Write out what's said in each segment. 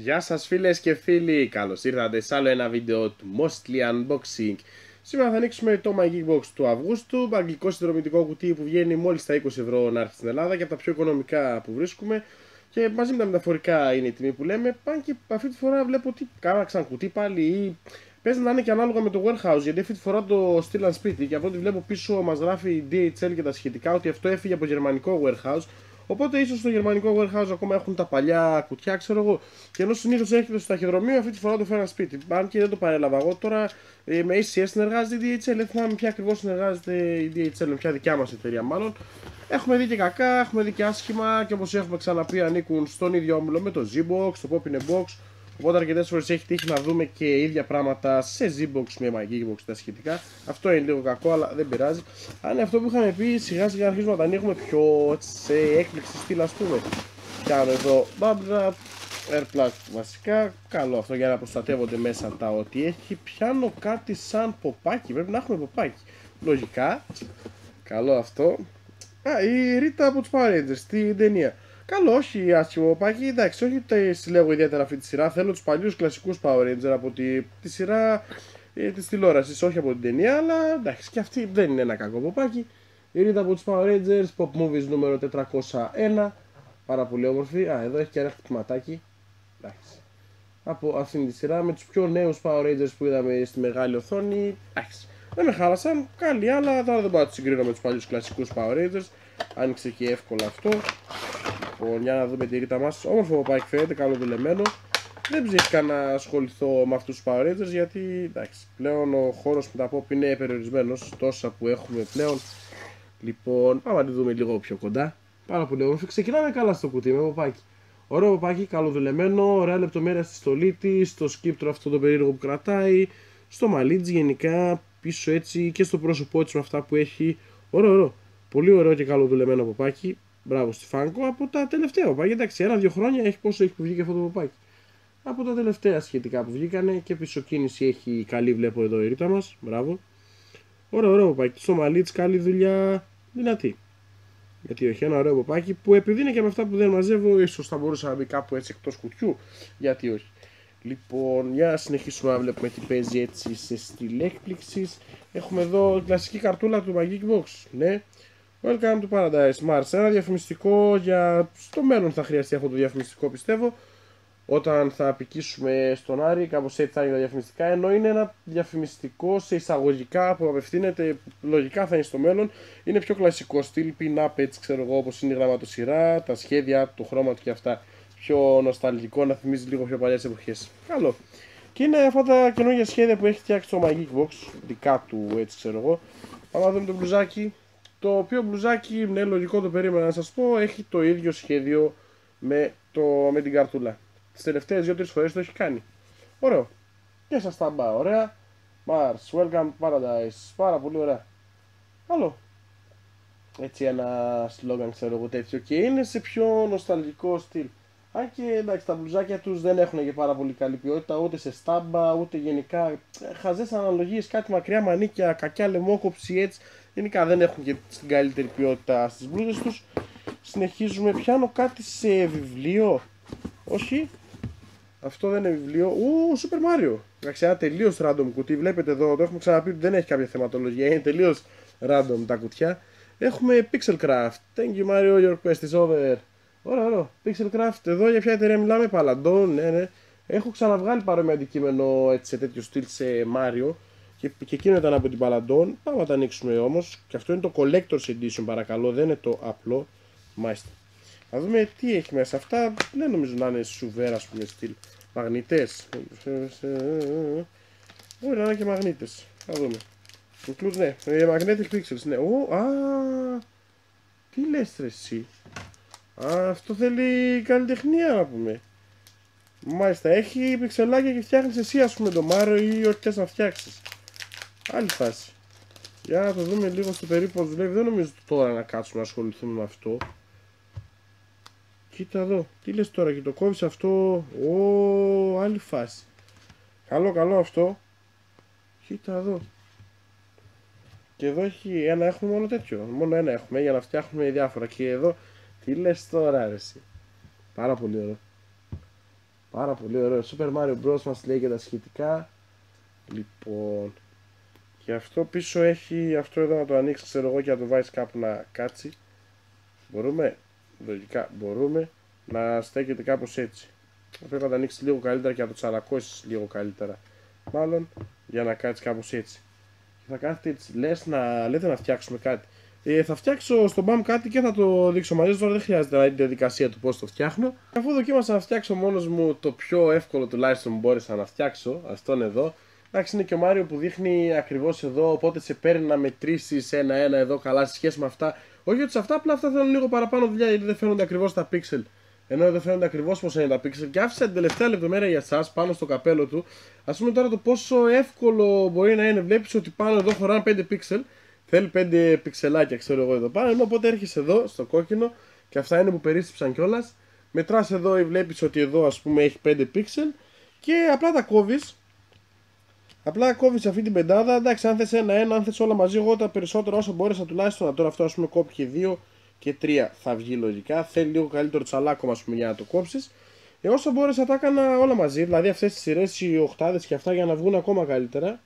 Γεια σας φίλες και φίλοι, καλώς ήρθατε σε άλλο ένα βίντεο του Mostly Unboxing. Σήμερα θα ανοίξουμε το My Geek Box του Αυγούστου, αγγλικό συνδρομητικό κουτί που βγαίνει μόλις τα 20 ευρώ να έρθει στην Ελλάδα και από τα πιο οικονομικά που βρίσκουμε. Και μαζί με τα μεταφορικά είναι η τιμή που λέμε, πάνε και αυτή τη φορά βλέπω ότι κάναξαν κουτί πάλι ή Παίζει να είναι και ανάλογα με το warehouse γιατί αυτή τη φορά το στείλαν σπίτι και από ό,τι βλέπω πίσω μας γράφει DHL και τα σχετικά ότι αυτό έφυγε από γερμανικό warehouse Οπότε ίσως στο γερμανικό warehouse ακόμα έχουν τα παλιά κουτιά, ξέρω εγώ. Και ενώ συνήθως έρχεται στο ταχυδρομείο, αυτή τη φορά το φέραν σπίτι. Αν και δεν το παρέλαβα εγώ τώρα ε, με ACS συνεργάζεται η DHL. Δεν θυμάμαι ποια ακριβώς συνεργάζεται η DHL, με ποια δικιά μας εταιρεία μάλλον. Έχουμε δει και κακά, έχουμε δει και άσχημα και όπως έχουμε ξαναπεί ανήκουν στον ίδιο όμιλο με το Z-Box, το Pop in a Box. Οπότε αρκετές φορές έχει τύχει να δούμε και ίδια πράγματα σε Z-Box με MyGeekbox τα σχετικά. Αυτό είναι λίγο κακό, αλλά δεν πειράζει. Αν είναι αυτό που είχαμε πει, σιγά σιγά αρχίζουμε να τα ανοίγουμε πιο σε έκπληξη στυλ, ας πούμε. Πιάνω εδώ Bubble Air βασικά. Καλό αυτό για να προστατεύονται μέσα τα ότι έχει. Πιάνω κάτι σαν ποπάκι. Πρέπει να έχουμε ποπάκι. Λογικά. Καλό αυτό. Α, η Ρίτα από τους Power Rangers στην ταινία. Καλό, όχι άσχημο πάκι. Εντάξει, όχι τα συλλέγω ιδιαίτερα αυτή τη σειρά. Θέλω τους παλιούς κλασικούς Power Ranger από τη, τη σειρά ε, της τηλεόρασης, όχι από την ταινία. Αλλά εντάξει, και αυτή δεν είναι ένα κακό ποπάκι. Η Ρίτα από τους Power Rangers, Pop Movies νούμερο 401. Πάρα πολύ όμορφη. Α, εδώ έχει και ένα χτυπηματάκι. Εντάξει. Από αυτήν τη σειρά με τους πιο νέους Power Rangers που είδαμε στη μεγάλη οθόνη. Εντάξει. Δεν με χάλασαν. Καλή, αλλά τώρα δεν μπορώ να του συγκρίνω με τους παλιούς κλασικούς Power Rangers. Άνοιξε και εύκολα αυτό. Λοιπόν, για να δούμε τη ρίτα μας. Όμορφο παπάκι φαίνεται, καλό δουλεμένο. Δεν ψήθηκα να ασχοληθώ με αυτούς τους Power Rangers γιατί εντάξει, πλέον ο χώρος με τα pop είναι περιορισμένος, τόσα που έχουμε πλέον. Λοιπόν, πάμε να τη δούμε λίγο πιο κοντά. Πάρα πολύ όμορφο. Ξεκινάμε καλά στο κουτί με παπάκι. Ωραίο παπάκι, καλοδουλεμένο, ωραία λεπτομέρεια στη στολή της, στο σκύπτρο αυτό το περίεργο που κρατάει, στο μαλλίτζ γενικά, πίσω έτσι και στο πρόσωπό της με αυτά που έχει. Ωραίο, ωραίο. Πολύ ωραίο και καλοδουλεμένο παπάκι. Μπράβο στη Φάνκο από τα τελευταία παπάκια. Εντάξει, ένα-δύο χρόνια έχει πόσο έχει που βγήκε αυτό το παπάκι. Από τα τελευταία σχετικά που βγήκανε και πίσω κίνηση έχει καλή, βλέπω εδώ η ρήτα μας. Μπράβο. Ωραίο, ωραίο παπάκι. Στο μαλλίτ, καλή δουλειά. Δυνατή. Γιατί όχι, ένα ωραίο παπάκι που επειδή είναι και με αυτά που δεν μαζεύω, ίσως θα μπορούσα να μπει κάπου έτσι εκτός κουτιού. Γιατί όχι. Λοιπόν, για να συνεχίσουμε να βλέπουμε τι παίζει έτσι σε στυλ έκπληξης. Έχουμε εδώ κλασική καρτούλα του Magic Box. Ναι, Welcome to Paradise Mars. Ένα διαφημιστικό για... Στο μέλλον θα χρειαστεί αυτό το διαφημιστικό πιστεύω. Όταν θα απικήσουμε στον Άρη, κάπως έτσι θα είναι τα διαφημιστικά. Ενώ είναι ένα διαφημιστικό σε εισαγωγικά που απευθύνεται, λογικά θα είναι στο μέλλον. Είναι πιο κλασικό στυλ, pin-up έτσι ξέρω εγώ όπως είναι η γραμματοσυρά, τα σχέδια, το χρώμα του και αυτά. Πιο νοσταλγικό, να θυμίζει λίγο πιο παλιές εποχές. Καλό. Και είναι αυτά τα καινούργια σχέδια που έχει φτιάξει το My Box, δικά του έτσι ξέρω εγώ. Πάμε να δούμε το μπλουζάκι. Το οποίο μπλουζάκι, ναι, λογικό το περίμενα να σας πω, έχει το ίδιο σχέδιο με, το, με την καρτούλα. Τις τελευταίες 2-3 φορές το έχει κάνει. Ωραίο. Και στάμπα, ωραία. Mars, welcome to paradise. Πάρα πολύ ωραία. Άλλο. Έτσι ένα σλόγγαν ξέρω εγώ τέτοιο και είναι σε πιο νοσταλγικό στυλ. Αν και εντάξει τα μπλουζάκια τους δεν έχουν και πάρα πολύ καλή ποιότητα ούτε σε στάμπα ούτε γενικά χαζές αναλογίες, κάτι μακριά μανίκια, κακιά λαιμόκοψη έτσι Γενικά δεν έχουν και την καλύτερη ποιότητα στις μπλούζες τους. Συνεχίζουμε. Πιάνω κάτι σε βιβλίο. Όχι. Αυτό δεν είναι βιβλίο. Ου, Super Mario. Εντάξει, ένα τελείως random κουτί. Βλέπετε εδώ, το έχουμε ξαναπεί ότι δεν έχει κάποια θεματολογία. Είναι τελείως random τα κουτιά. Έχουμε Pixelcraft. Thank you Mario, your quest is over. Ωραία, ωραία. Pixelcraft. Εδώ για ποια εταιρεία μιλάμε, Paladon, ναι, ναι. Έχω ξαναβγάλει παρόμοιο αντικείμενο έτσι, σε τέτοιο στυλ σε Mario. Και, και εκείνο ήταν από την Paladon. Πάμε να τα ανοίξουμε όμως. Και αυτό είναι το Collector's Edition, παρακαλώ. Δεν είναι το απλό. Μάλιστα. Να δούμε τι έχει μέσα. Αυτά δεν νομίζω να είναι σουβέρα, ας πούμε, στυλ. Μαγνητές. Μπορεί να είναι και μαγνήτες. Θα δούμε. Include, ναι. Ε, magnetic pixels, ναι. Ο, α, τι λες ρε εσύ. Α, αυτό θέλει καλλιτεχνία να πούμε. Μάλιστα, έχει πιξελάκια και φτιάχνεις εσύ ας πούμε το Μάρο ή ό,τι να φτιάξεις. Άλλη φάση. Για να το δούμε λίγο στο περίπου πώς δουλεύει. Δεν νομίζω τώρα να κάτσουμε να ασχοληθούμε με αυτό. Κοίτα εδώ. Τι λες τώρα και το κόβεις αυτό. Ω, άλλη φάση. Καλό, καλό αυτό. Κοίτα εδώ. Και εδώ έχει ένα, έχουμε μόνο τέτοιο. Μόνο ένα έχουμε για να φτιάχνουμε διάφορα. Και εδώ, τι λες τώρα, αρέσει. Πάρα πολύ ωραίο. Πάρα πολύ ωραίο. Super Mario Bros. μας λέει και τα σχετικά. Λοιπόν, και αυτό πίσω έχει αυτό εδώ να το ανοίξεις, ξέρω εγώ, και να το βάζεις κάπου να κάτσει. Μπορούμε, λογικά μπορούμε, να στέκεται κάπως έτσι. Πρέπει να το ανοίξεις λίγο καλύτερα και να το τσαλακώσει λίγο καλύτερα. Μάλλον για να κάτσεις κάπως έτσι. Και θα κάθεται έτσι, λες να λέτε να φτιάξουμε κάτι. Ε, θα φτιάξω στο BAM κάτι και θα το δείξω μαζί Τώρα δεν χρειάζεται να δει τη διαδικασία του πώς το φτιάχνω. Αφού δοκίμασα να φτιάξω μόνος μου το πιο εύκολο τουλάχιστον που μπόρεσα να φτιάξω, αυτόν εδώ. Εντάξει, είναι και ο Μάριο που δείχνει ακριβώς εδώ, οπότε σε παίρνει να μετρήσεις ένα-ένα εδώ καλά σε σχέση με αυτά. Όχι ότι σε αυτά, απλά αυτά θέλουν λίγο παραπάνω δουλειά γιατί δεν φαίνονται ακριβώς τα pixel. Ενώ εδώ φαίνονται ακριβώς πώ είναι τα pixel. Και άφησα την τελευταία λεπτομέρεια για εσάς πάνω στο καπέλο του. Α πούμε τώρα το πόσο εύκολο μπορεί να είναι. Βλέπεις ότι πάνω εδώ χωράνε 5 pixel Θέλει 5 πιξελάκια, ξέρω εγώ εδώ πάνω. Ενώ οπότε έρχεσαι εδώ στο κόκκινο και αυτά είναι που περίστηψαν κιόλας. Μετράς εδώ ή βλέπεις ότι εδώ ας πούμε έχει 5 πίξελ και απλά τα κόβεις. Απλά κόβεις αυτή την πεντάδα. Εντάξει, αν θες ένα-ένα, αν θες όλα μαζί, εγώ τα περισσότερα όσο μπόρεσα τουλάχιστον να τώρα αυτό ας πούμε κόπηκε 2 και 3 θα βγει λογικά. Θέλει λίγο καλύτερο τσαλάκο ας πούμε για να το κόψεις. Ε, όσο μπόρεσα τα έκανα όλα μαζί, δηλαδή αυτές τις σειρές, οι οχτάδε και αυτά για να βγουν ακόμα καλύτερα.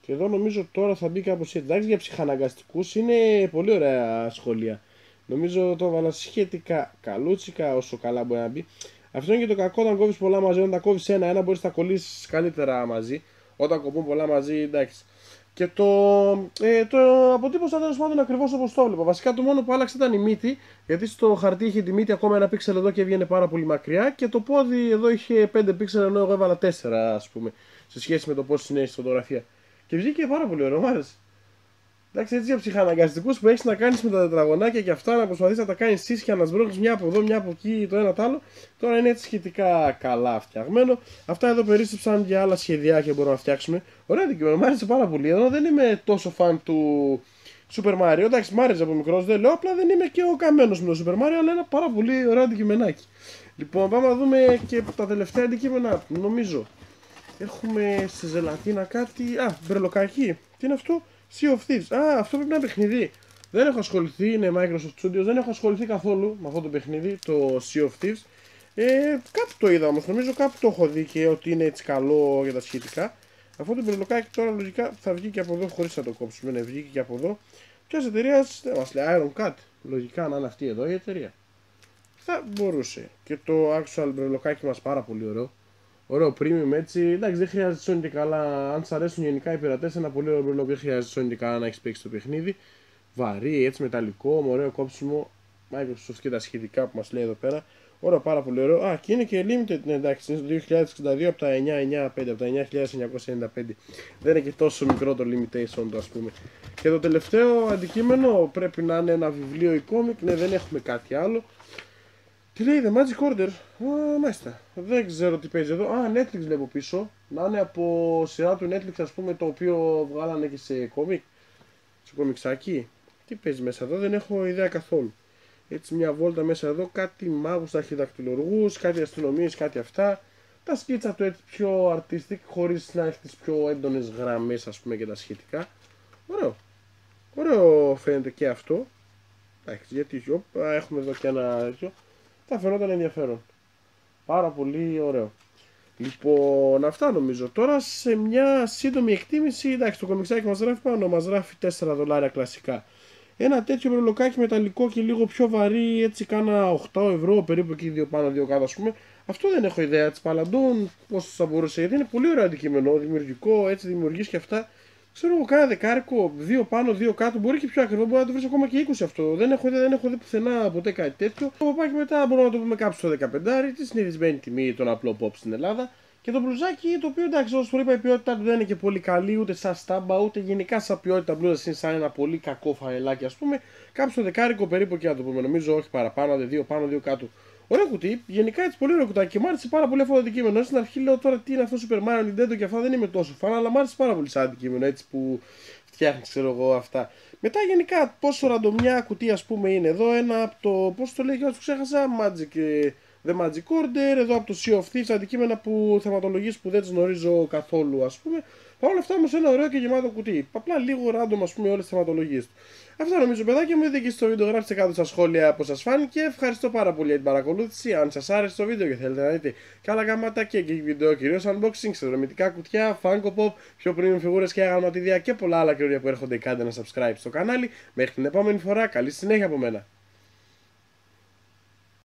Και εδώ νομίζω τώρα θα μπει κάπως έτσι. Εντάξει, για ψυχαναγκαστικούς είναι πολύ ωραία σχολεία. Νομίζω το έβαλα σχετικά καλούτσικα όσο καλά μπορεί να μπει. Αυτό είναι και το κακό όταν κόβεις πολλά μαζί. Όταν τα κόβεις ένα-ένα μπορείς να τα κολλήσεις καλύτερα μαζί. Όταν κοπούν πολλά μαζί, εντάξει. Και το, ε, το αποτύπωσα τέλος πάντων ακριβώς όπως το έβλεπα. Βασικά το μόνο που άλλαξε ήταν η μύτη, γιατί στο χαρτί είχε τη μύτη ακόμα ένα πίξελ εδώ και έβγαινε πάρα πολύ μακριά. Και το πόδι εδώ είχε 5 πίξελ ενώ εγώ έβαλα 4 ας πούμε, σε σχέση με το πώς είναι στη φωτογραφία. Και βγήκε πάρα πολύ ωραίο, μου άρεσε. Εντάξει, έτσι για ψυχαναγκαστικούς που έχεις να κάνεις με τα τετραγωνάκια και αυτά να προσπαθείς να τα κάνεις και να σμπρώχνει μια από εδώ, μια από εκεί, το ένα το άλλο. Τώρα είναι έτσι σχετικά καλά φτιαγμένο. Αυτά εδώ περίστεψαν για άλλα σχεδιά και μπορούμε να φτιάξουμε. Ωραία αντικείμενο, μου άρεσε πάρα πολύ. Εδώ δεν είμαι τόσο φαν του Super Mario. Εντάξει, μου άρεσε από μικρός, δεν λέω. Απλά δεν είμαι και ο καμένος με το Super Mario, αλλά ένα πάρα πολύ ωραίο αντικειμενάκι. Λοιπόν, πάμε να δούμε και τα τελευταία αντικείμενα. Νομίζω Έχουμε σε ζελατίνα κάτι. Α, μπρελοκάκι. Τι είναι αυτό; Sea of Thieves. Α, αυτό πρέπει να είναι παιχνιδί. Δεν έχω ασχοληθεί, είναι Microsoft Studios, δεν έχω ασχοληθεί καθόλου με αυτό το παιχνίδι, το Sea of Thieves. Ε, κάπου το είδα όμως, νομίζω κάπου το έχω δει και ότι είναι έτσι καλό για τα σχετικά. Αυτό το μπρελοκάκι τώρα λογικά θα βγει και από εδώ χωρίς να το κόψουμε. Ναι, βγήκε και από εδώ. Ποια εταιρεία δεν μας λέει Iron Cut. Λογικά να είναι αυτή εδώ η εταιρεία. Θα μπορούσε. Και το actual μπρελοκάκι μας πάρα πολύ ωραίο ωραίο premium έτσι. Εντάξει, δεν χρειάζεται Sony και καλά. Αν σα αρέσουν γενικά οι πειρατές, ένα πολύ ωραίο μπρελόκ δεν χρειάζεται Sony και καλά να έχεις παίξει το παιχνίδι. Βαρύ, έτσι μεταλλικό, με ωραίο κόψιμο. Microsoft και τα σχετικά που μας λέει εδώ πέρα. Ωραίο, πάρα πολύ ωραίο. Α, και είναι και limited, ναι, εντάξει, είναι το 2062 από τα 995, από τα 9995. Δεν είναι και τόσο μικρό το limitation του, ας πούμε. Και το τελευταίο αντικείμενο πρέπει να είναι ένα βιβλίο ή κόμικ, ναι, δεν έχουμε κάτι άλλο. Τι λέει, The Magic Order; Α, μάλιστα. Δεν ξέρω τι παίζει εδώ. Α, Netflix βλέπω πίσω. Να είναι από σειρά του Netflix, ας πούμε, το οποίο βγάλανε και σε κόμικ. Σε κομιξάκι. Τι παίζει μέσα εδώ, δεν έχω ιδέα καθόλου. Έτσι μια βόλτα μέσα εδώ, κάτι μάγους αρχιδακτηλοργούς, κάτι αστυνομίες, κάτι αυτά. Τα σκίτσα του έτσι πιο artistic, χωρίς να έχει τις πιο έντονες γραμμές, ας πούμε, και τα σχετικά. Ωραίο. Ωραίο φαίνεται και αυτό. Εντάξει, γιατί έχουμε εδώ και ένα τέτοιο θα φαινόταν ενδιαφέρον. Πάρα πολύ ωραίο. Λοιπόν, αυτά νομίζω. Τώρα σε μια σύντομη εκτίμηση, εντάξει, το κομιξάκι μας γράφει πάνω, μας γράφει 4 δολάρια κλασικά. Ένα τέτοιο μπρελοκάκι μεταλλικό και λίγο πιο βαρύ, έτσι κάνα 8 ευρώ, περίπου εκεί δύο πάνω, δύο κάτω, ας πούμε. Αυτό δεν έχω ιδέα της Παλαντών, πώ θα μπορούσε, γιατί είναι πολύ ωραίο αντικείμενο, δημιουργικό, έτσι δημιουργείς και αυτά. Ξέρω εγώ, κάνα δεκάρικο, δύο πάνω, δύο κάτω, μπορεί και πιο ακριβό, μπορεί να το βρεις ακόμα και 20 αυτό. Δεν έχω, δεν έχω δει πουθενά ποτέ κάτι τέτοιο. Το παπάκι μετά μπορούμε να το πούμε κάποιος στο 15, τη συνηθισμένη τιμή τον απλό pop στην Ελλάδα. Και το μπλουζάκι το οποίο εντάξει, όσο είπα, η ποιότητα του δεν είναι και πολύ καλή, ούτε σαν στάμπα, ούτε γενικά σαν ποιότητα μπλούζα είναι σαν ένα πολύ κακό φαρελάκι, ας πούμε. Κάποιος στο δεκάρικο περίπου και να το πούμε, νομίζω όχι παραπάνω, δύο πάνω, δύο κάτω. Ωραίο κουτί, γενικά έτσι πολύ ωραίο κουτάκι και μου άρεσε πάρα πολύ αυτό το αντικείμενο. Στην αρχή λέω τώρα τι είναι αυτό Super Mario Nintendo και αυτά δεν είμαι τόσο φαν, αλλά μου άρεσε πάρα πολύ σαν αντικείμενο έτσι που φτιάχνεις, ξέρω εγώ αυτά. Μετά γενικά πόσο ραντομιά κουτί ας πούμε είναι εδώ, ένα από το. Πώς το λέει και ξέχασα, Magic, ε, The Magic Order, εδώ από το Sea of Thieves, αντικείμενα που θεματολογίες που δεν τις γνωρίζω καθόλου ας πούμε. Παρ' όλα αυτά όμως ένα ωραίο και γεμάτο κουτί. Απλά λίγο random ας πούμε όλες τις θεματολογίες του. Αυτά νομίζω παιδάκια μου, είδε και στο βίντεο γράψτε κάτω στα σχόλια πώς σας φάνηκε. Ευχαριστώ πάρα πολύ για την παρακολούθηση. Αν σας άρεσε το βίντεο και θέλετε να δείτε και άλλα γαμάτα και geek βίντεο, κυρίως unboxing, ξεδρομητικά κουτιά, Funko Pop, πιο premium φιγούρες και αγαλματίδια και πολλά άλλα καινούργια που έρχονται, κάντε ένα subscribe στο κανάλι. Μέχρι την επόμενη φορά, καλή συνέχεια από μένα.